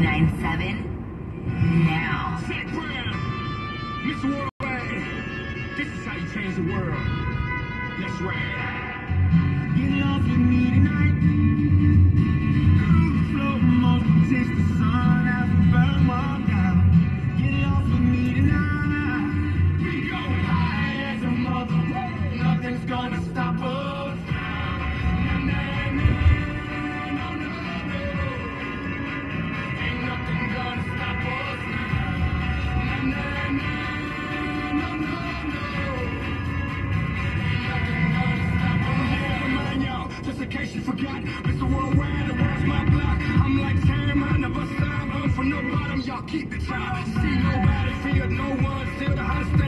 997 now. Mr. Worldwide. This is how you change the world. Let's ride. Tonight. keep it tribe. See nobody, fear no one, still the hustle.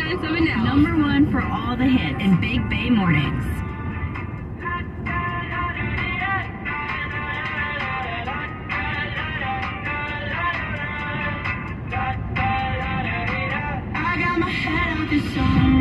997 now. Number one for all the hit in Big Bay Mornings. I got my head out the.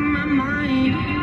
my mind.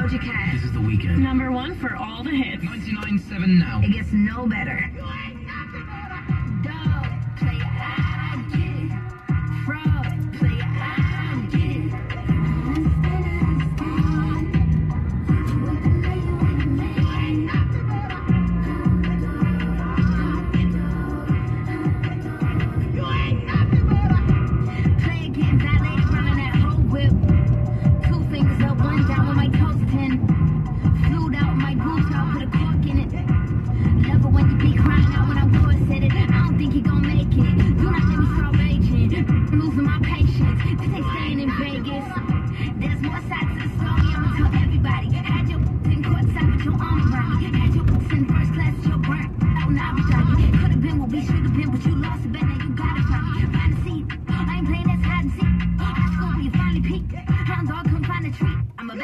Doja Cat. This is the weekend. Number one for all the hits. 99.7 now. It gets no better.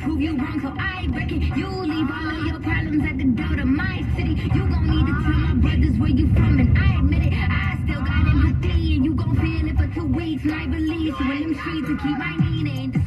prove you wrong, so I reckon you leave all of your problems at the door to my city. You gon' need to tell my brothers where you from, and I admit it. I still got empathy, and you gon' feel it for two weeks, and I believe so them streets to keep my meaning.